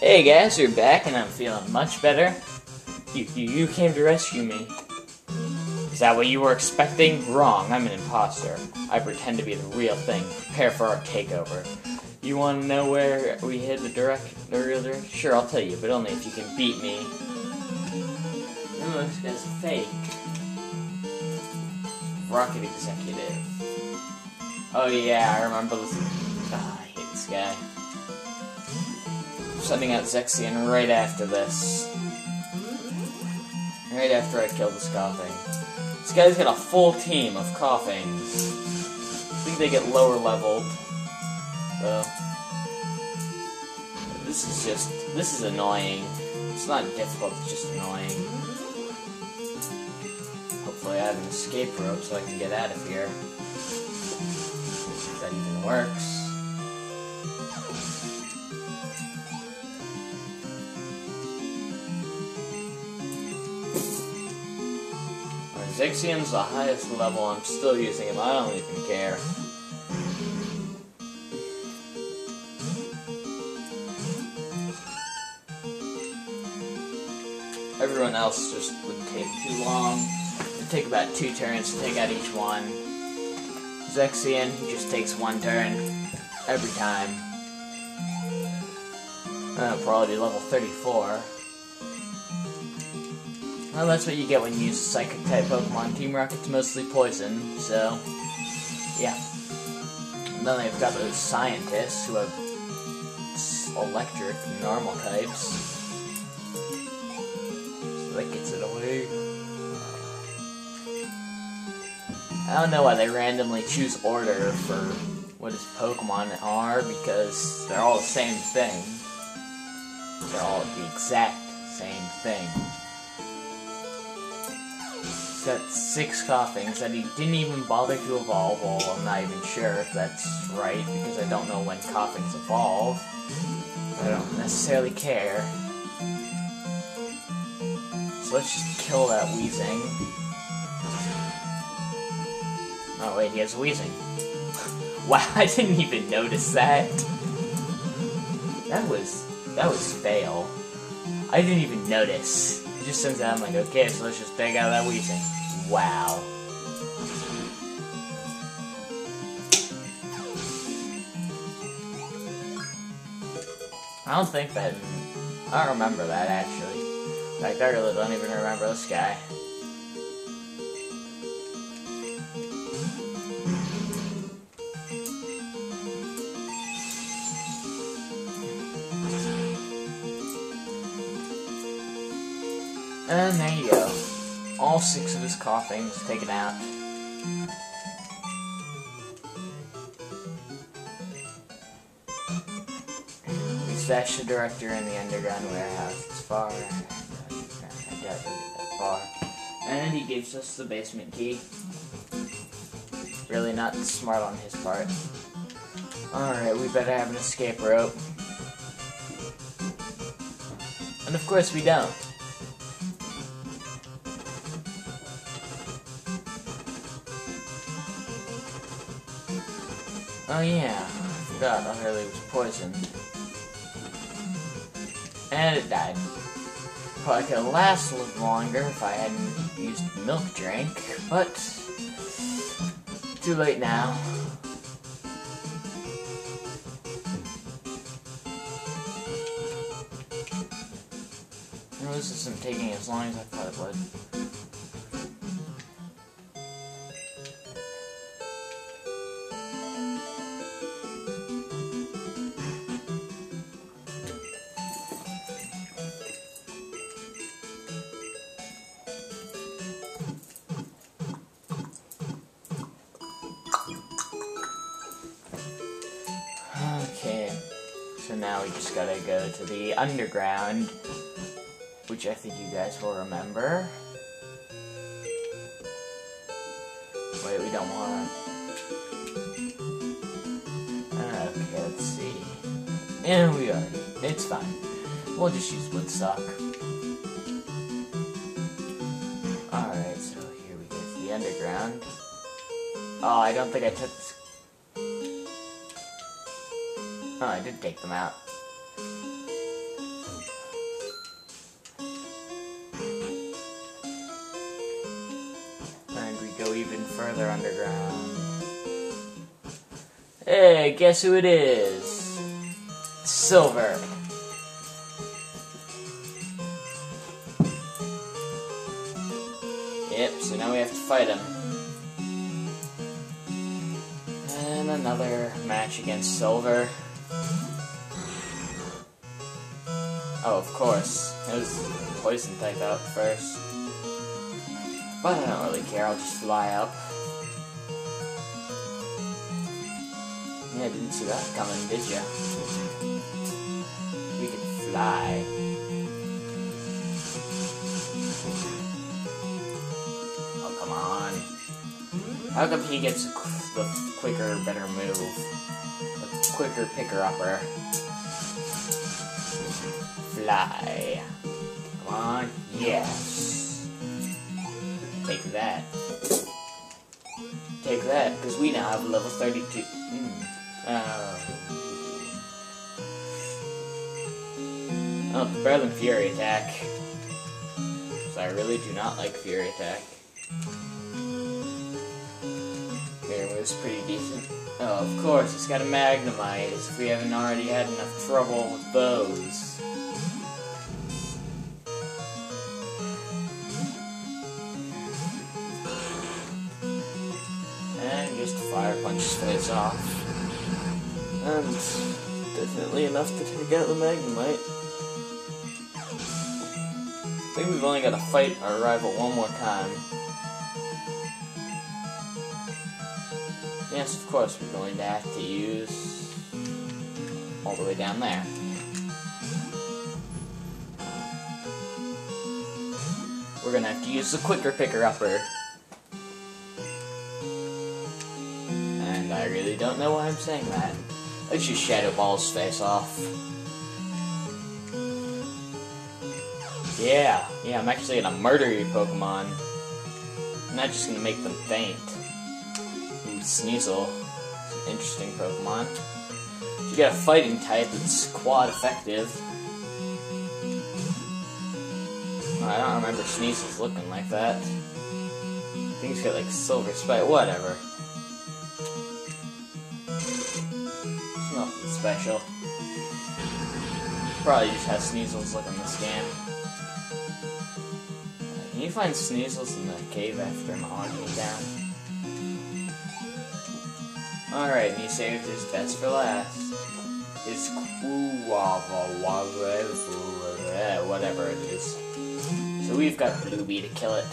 Hey guys, you're back and I'm feeling much better. You, you, you came to rescue me. Is that what you were expecting? Wrong, I'm an imposter. I pretend to be the real thing. Prepare for our takeover. You want to know where we hid the direct, the real direct? Sure, I'll tell you, but only if you can beat me. No, this guy's fake. Rocket Executive. Oh yeah, I remember this. Oh, I hate this guy. Sending out Zexion right after this. Right after I kill this Koffing. This guy's got a full team of Koffings. I think they get lower leveled. So. This is just. This is annoying. It's not difficult, it's just annoying. Hopefully I have an escape rope so I can get out of here. If that even works. Zexion's the highest level, I'm still using him, I don't even care. Everyone else just would take too long. It'd take about two turns to take out each one. Zexion, he just takes one turn every time. Uh, probably level 34. Well, that's what you get when you use a Psychic type Pokemon. Team Rocket's mostly poison, so yeah. And then they've got those scientists who have electric normal types. So that gets it away. I don't know why they randomly choose order for what his Pokemon are, because they're all the same thing. They're all the exact same thing. Got six Koffings that he didn't even bother to evolve. Well, I'm not even sure if that's right because I don't know when Koffings evolve. I don't necessarily care. So let's just kill that Weezing. Oh wait, he has Weezing. wow, I didn't even notice that. That was that was fail. I didn't even notice. He just sends out, I'm like, okay, so let's just take out that Weezing. Wow. I don't think that. I don't remember that actually. Like, I really don't even remember this guy. And there you go. All six of his Koffings taken out. We stashed the director in the underground warehouse. It's far. I doubt that far. And he gives us the basement key. Really not smart on his part. Alright, we better have an escape rope. And of course we don't. Oh yeah, I forgot Harley was poisoned. And it died. Probably could have lasted a little longer if I hadn't used the milk drink, but too late now. This isn't taking as long as I thought it would. Now we just gotta go to the underground, which I think you guys will remember. Wait, we don't want. Okay, let's see. And we are. It's fine. We'll just use Woodstock. Alright, so here we go to the underground. Oh, I don't think I took this. Oh, I did take them out. And we go even further underground. Hey, guess who it is? Silver. Yep, so now we have to fight him. And another match against Silver. Oh, of course. Was poison type out first. But I don't really care, I'll just fly up. Yeah, didn't see that coming, did ya? We can fly. Oh, come on. How come he gets the quicker, better move? The quicker picker-upper. Fly. Come on. Yes. Take that. Take that, because we now have level 32. Mm. Oh. Oh, better than Fury Attack. So I really do not like Fury Attack. It was pretty decent. Oh, of course, it's got a Magnemite, as if we haven't already had enough trouble with those. Fire punch his face off. And definitely enough to take out the Magnemite. I think we've only got to fight our rival one more time. Yes, of course, we're going to have to use all the way down there. We're gonna have to use the quicker picker know why I'm saying that. Let's just Shadow Ball's face off. Yeah, yeah, I'm actually gonna murder your Pokemon. I'm not just gonna make them faint. Sneasel. It's an interesting Pokemon. You got a fighting type that's quad effective. I don't remember Sneasel's looking like that. I think he's got like silver spike, whatever. Special. Probably just has Sneasels looking this game. Can you find Sneasels in the cave after Mahogany down? Alright, and he saved his best for last. His whatever it is. So we've got Bluebee to kill it.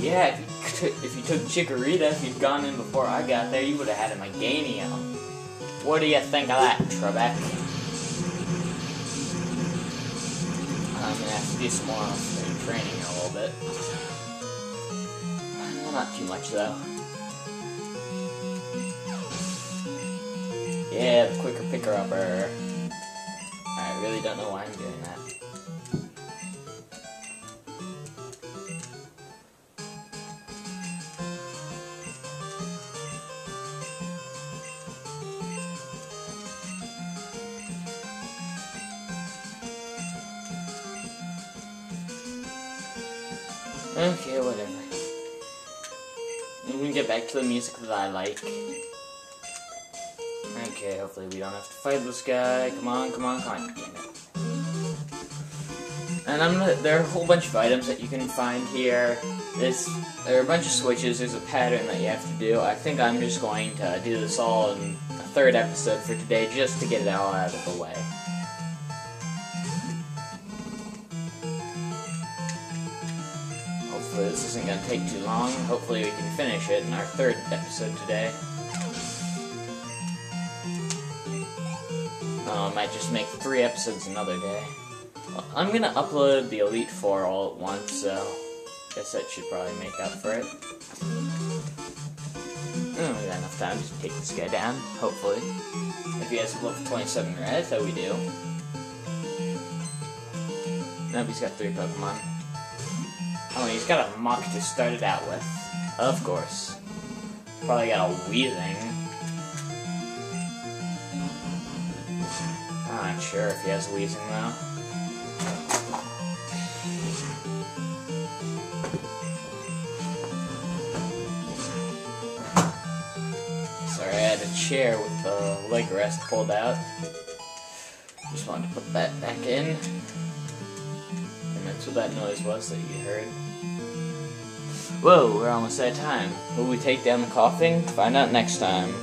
Yeah, if you, if you took Chikorita, if you'd gone in before I got there, you would have had a Meganium. What do you think of that, Trebek? I'm gonna have to do some more training in a little bit. Not too much though. Yeah, the quicker picker upper. I really don't know why I'm doing that. Okay, whatever. We can get back to the music that I like. Okay, hopefully we don't have to fight this guy. Come on, come on, come on. And I'm gonna, there are a whole bunch of items that you can find here. There are a bunch of switches. There's a pattern that you have to do. I think I'm just going to do this all in a third episode for today, just to get it all out of the way. This isn't going to take too long. Hopefully we can finish it in our third episode today. I might just make three episodes another day. Well, I'm going to upload the Elite Four all at once, so I guess that should probably make up for it. Oh, we got enough time to take this guy down, hopefully. If he has level 27 red, that we do. Nope, he's got three Pokemon. Oh, he's got a Muk to start it out with. Of course. Probably got a Weezing. I'm not sure if he has Weezing, though. Sorry, I had a chair with the leg rest pulled out. Just wanted to put that back in. And that's what that noise was that you heard. Whoa, we're almost out of time. Will we take down the Koffing? Find out next time.